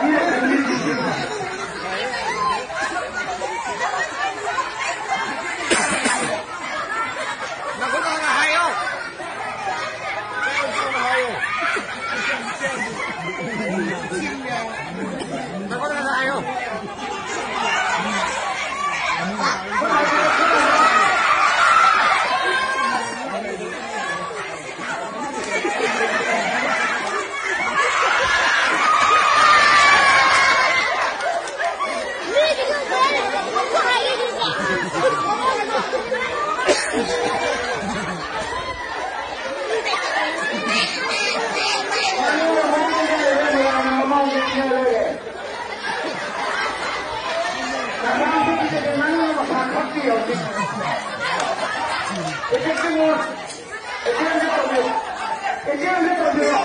Yeah. Etienne, c'est moi. Etienne, c'est toi. Etienne, c'est toi.